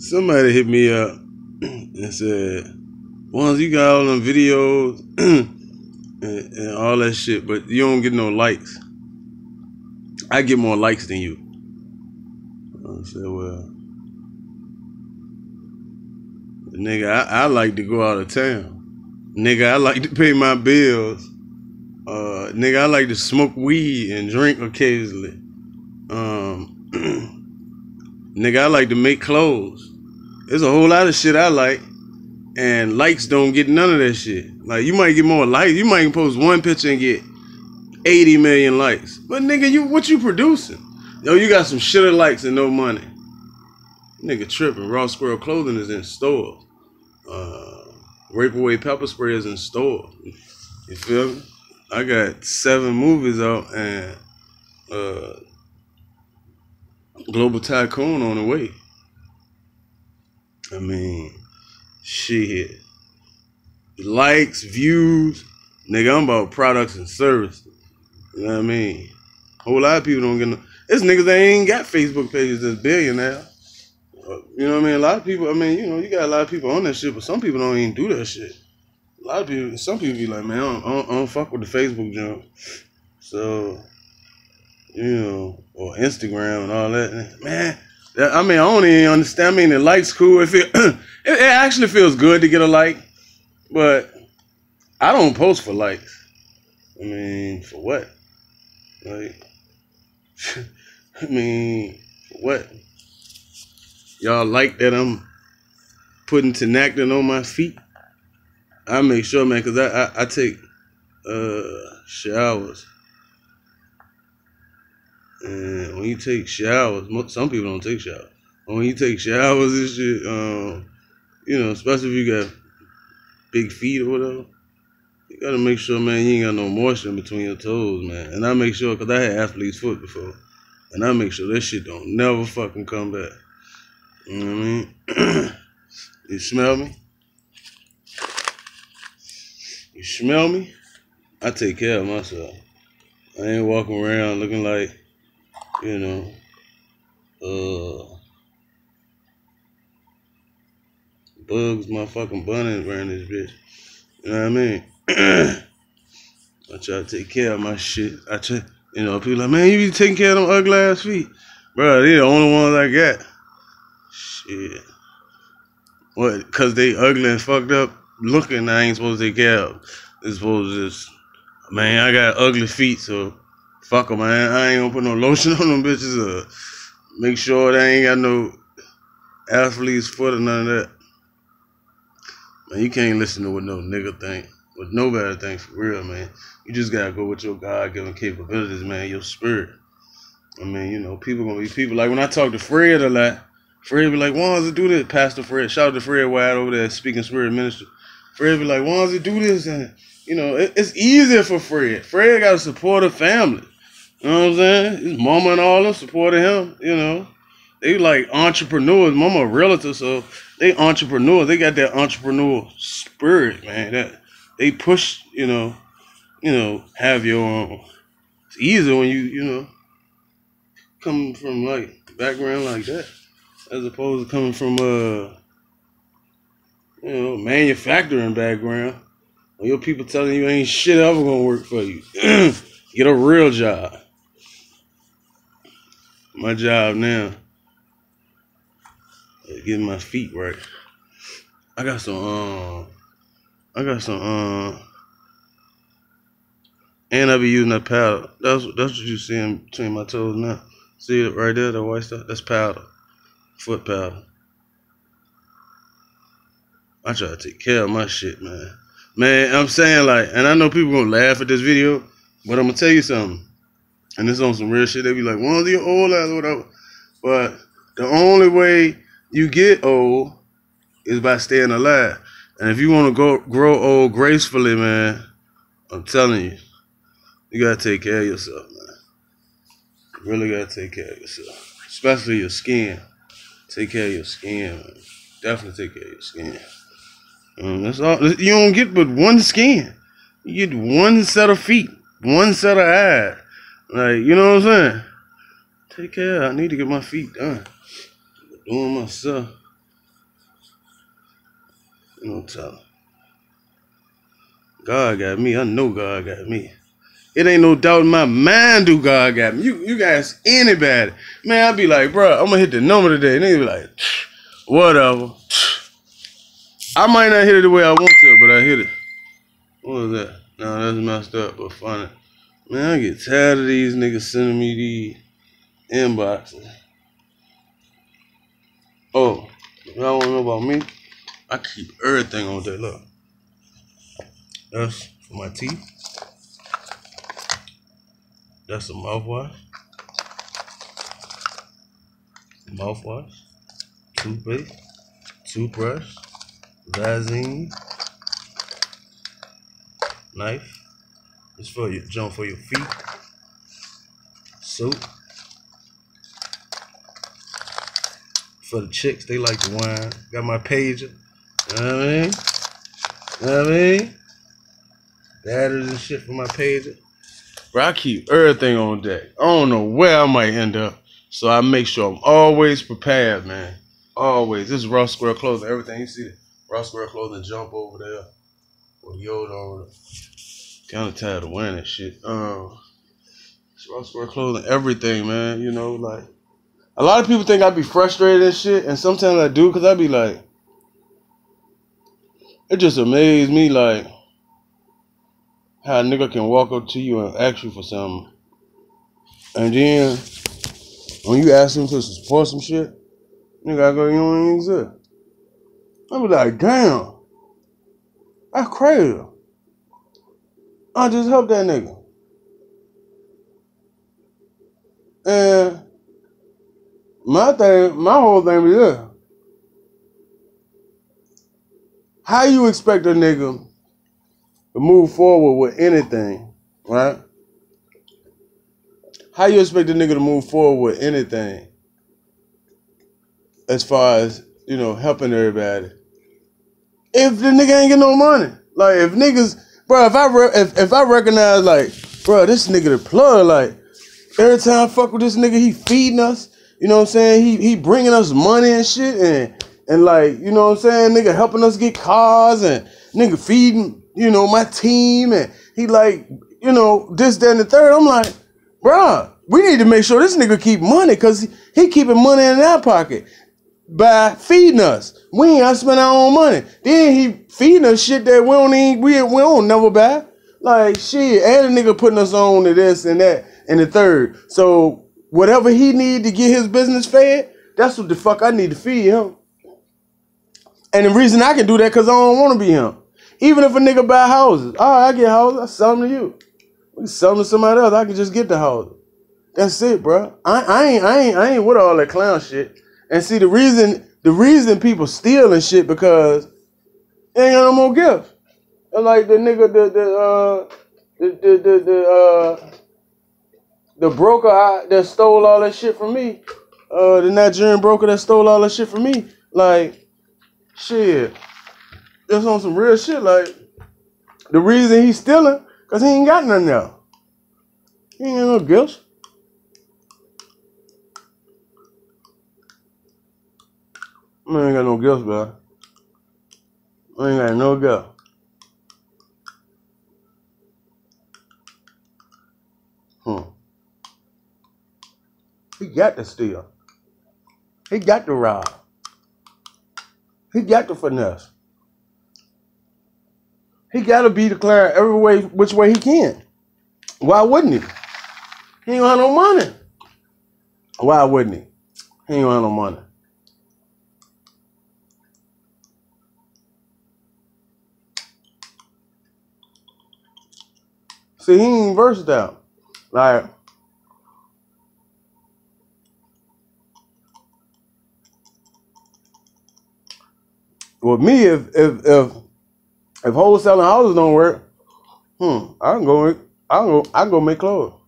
Somebody hit me up and said, once you got all them videos and, and all that shit, but you don't get no likes. I get more likes than you. I said, well, nigga, I, I like to go out of town. Nigga, I like to pay my bills. Uh, nigga, I like to smoke weed and drink occasionally. Um, nigga, I like to make clothes. There's a whole lot of shit I like, and likes don't get none of that shit. Like you might get more likes. You might post one picture and get 80 million likes. But nigga, you what you producing? Yo, you got some shit of likes and no money. Nigga tripping. Raw Squirrel clothing is in stores. Uh, Rape Away pepper spray is in store. You feel me? I got seven movies out and uh, Global Tycoon on the way. I mean, shit. Likes, views, nigga, I'm about products and services. You know what I mean? A whole lot of people don't get no. It's niggas that ain't got Facebook pages that's billionaire. You know what I mean? A lot of people, I mean, you know, you got a lot of people on that shit, but some people don't even do that shit. A lot of people, some people be like, man, I don't, I don't, I don't fuck with the Facebook junk. So, you know, or Instagram and all that. Man, I mean, I don't even understand. I mean, the likes cool. If it, it, it actually feels good to get a like, but I don't post for likes. I mean, for what? Like, I mean, what? Y'all like that I'm putting Tinactin on my feet? I make sure, man, because I, I, I take uh, showers. And when you take showers, some people don't take showers. When you take showers and shit, um, you know, especially if you got big feet or whatever, you gotta make sure, man, you ain't got no moisture between your toes, man. And I make sure, cause I had athlete's foot before, and I make sure that shit don't never fucking come back. You know what I mean? you smell me? You smell me? I take care of myself. I ain't walking around looking like, you know, uh, bugs, motherfucking bunnies around this bitch. You know what I mean? I try to take care of my shit. I try, you know, people like, man, you be taking care of them ugly ass feet. Bro, they the only ones I got. Shit. What? Cause they ugly and fucked up looking, I ain't supposed to take care of. It's supposed to just, man, I got ugly feet, so fuck them, man. I ain't gonna put no lotion on them bitches or make sure they ain't got no athlete's foot or none of that. Man, you can't listen to what no nigga think. What nobody think for real, man. You just gotta go with your God given capabilities, man, your spirit. I mean, you know, people gonna be people. Like when I talk to Fred a lot, Fred be like, why does it do this? Pastor Fred. Shout out to Fred White over there speaking spirit ministry. Fred be like, why does it do this? And you know, it, it's easier for Fred. Fred got a supportive family. You know what I'm saying? His mama and all them supported him, you know. They like entrepreneurs. Mama a realtor, so they entrepreneurs. They got that entrepreneur spirit, man. That they push, you know, you know, have your own. It's easier when you, you know, come from like background like that, as opposed to coming from uh, you know, manufacturing background. Your people telling you ain't shit ever gonna work for you. Get a real job. My job now is getting my feet right. I got some um I got some um and I be using that powder. That's that's what you see in between my toes now. See it right there, the white stuff? That's powder. Foot powder. I try to take care of my shit, man. Man, I'm saying like, and I know people gonna laugh at this video, but I'm gonna tell you something. And this on some real shit. They be like, "One of your old ass, whatever." But the only way you get old is by staying alive. And if you want to go grow old gracefully, man, I'm telling you, you gotta take care of yourself, man. You really gotta take care of yourself, especially your skin. Take care of your skin, man. Definitely take care of your skin. Um, that's all. You don't get but one skin. You get one set of feet, one set of eyes. Like you know what I'm saying? Take care. I need to get my feet done. I'm Doing myself. You know, tell God got me. I know God got me. It ain't no doubt in my mind do God got me. You you guys anybody. Man, I be like, bro, I'm gonna hit the number today. And they be like, whatever. I might not hit it the way I want to, but I hit it. What was that? No, that's messed up, but funny. Man, I get tired of these niggas sending me these inboxes. Oh, y'all wanna know about me? I keep everything on that. Look. That's for my teeth. That's a mouthwash. Mouthwash. Toothpaste. Toothbrush. Vaseline. Knife. It's for your jump for your feet. Soap. For the chicks, they like the wine. Got my pager. You know what I mean? You know what I mean? Batteries and shit for my pager. Bro, I keep everything on deck. I don't know where I might end up. So I make sure I'm always prepared, man. Always. This is Ross Square Clothing. Everything you see, Ross Square Clothing jump over there. Or Yoda over there. Kind of tired of wearing that shit. Um, Ross Square Clothing. Everything, man. You know, like. A lot of people think I'd be frustrated and shit. And sometimes I do because I be like. It just amazes me, like how a nigga can walk up to you and ask you for something. And then when you ask him to support some shit, nigga I go, you don't even exist. I be like, damn. That's crazy. I just helped that nigga. And my thing, my whole thing is this. How you expect a nigga to move forward with anything, right? How you expect a nigga to move forward with anything as far as, you know, helping everybody? If the nigga ain't get no money. Like if niggas, bro, if I re- if, if I recognize like, bro, this nigga the plug, like every time I fuck with this nigga, he feeding us. You know what I'm saying? He he bringing us money and shit and and like, you know what I'm saying? Nigga helping us get cars and nigga feeding you know, my team, and he like, you know, this, and the third. I'm like, bruh, we need to make sure this nigga keep money because he keeping money in our pocket by feeding us. We ain't got to spend our own money. Then he feeding us shit that we don't even, we, we don't never buy. Like shit, and the nigga putting us on to this and that and the third. So whatever he need to get his business fed, that's what the fuck I need to feed him. And the reason I can do that because I don't want to be him. Even if a nigga buy houses, all right, I get houses, I sell them to you. We sell them to somebody else. I can just get the houses. That's it, bro. I, I ain't, I ain't, I ain't with all that clown shit. And see, the reason, the reason people stealing shit because they ain't got no more gifts. And like the nigga, the the uh, the the the, the uh, the broker that stole all that shit from me, uh, the Nigerian broker that stole all that shit from me, like, shit that's on some real shit. Like the reason he's stealing, cause he ain't got nothing now. He ain't got no gifts. I ain't got no gifts, bro. I ain't got no gift. Hmm. He got to steal. He got to rob. He got to finesse. He got to be declared every way, which way he can. Why wouldn't he? He ain't have no money. Why wouldn't he? He ain't have no money. See, he ain't versatile. Like, with me, if if if if wholesaling houses don't work, hmm, I can go, I can go, I can go make clothes.